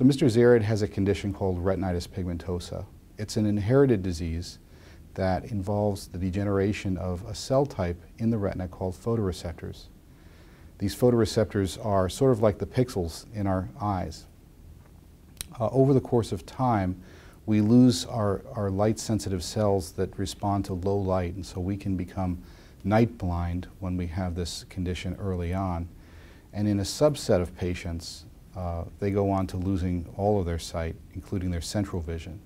So Mr. Zderad has a condition called retinitis pigmentosa. It's an inherited disease that involves the degeneration of a cell type in the retina called photoreceptors. These photoreceptors are sort of like the pixels in our eyes. Uh, over the course of time, we lose our, our light-sensitive cells that respond to low light, and so we can become night blind when we have this condition early on. And in a subset of patients, uh, they go on to losing all of their sight, including their central vision.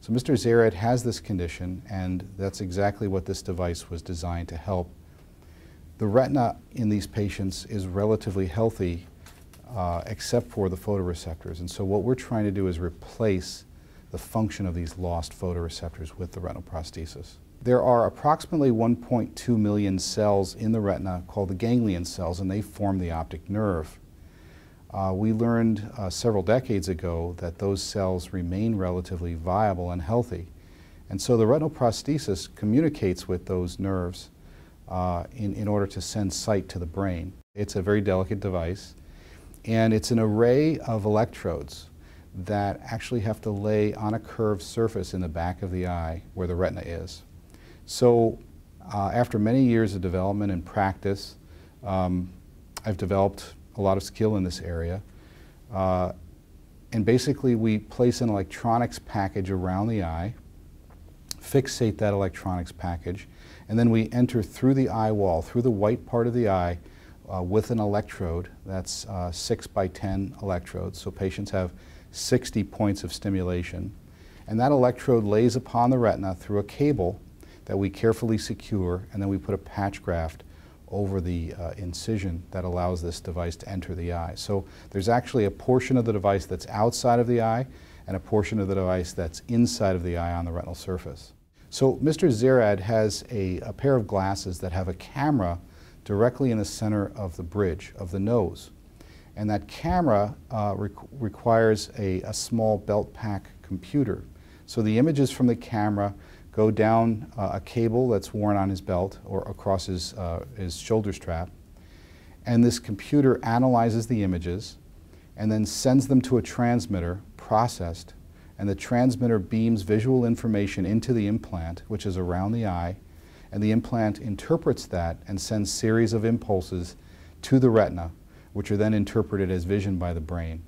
So Mr. Zderad has this condition, and that's exactly what this device was designed to help. The retina in these patients is relatively healthy, uh, except for the photoreceptors. And so what we're trying to do is replace the function of these lost photoreceptors with the retinal prosthesis. There are approximately 1.2 million cells in the retina called the ganglion cells, and they form the optic nerve. Uh, we learned uh, several decades ago that those cells remain relatively viable and healthy. And so the retinal prosthesis communicates with those nerves uh, in, in order to send sight to the brain. It's a very delicate device, and it's an array of electrodes that actually have to lay on a curved surface in the back of the eye where the retina is. So uh, after many years of development and practice, um, I've developed a lot of skill in this area. Uh, and basically we place an electronics package around the eye, fixate that electronics package, and then we enter through the eye wall, through the white part of the eye, uh, with an electrode. That's uh, 6 by 10 electrodes. So patients have 60 points of stimulation. And that electrode lays upon the retina through a cable that we carefully secure, and then we put a patch graft over the uh, incision that allows this device to enter the eye. So there's actually a portion of the device that's outside of the eye and a portion of the device that's inside of the eye on the retinal surface. So Mr. Zderad has a, a pair of glasses that have a camera directly in the center of the bridge of the nose. And that camera uh, requires a, a, small belt pack computer. So the images from the camera go down uh, a cable that's worn on his belt or across his, uh, his shoulder strap. And this computer analyzes the images and then sends them to a transmitter, processed, and the transmitter beams visual information into the implant, which is around the eye, and the implant interprets that and sends series of impulses to the retina which are then interpreted as vision by the brain.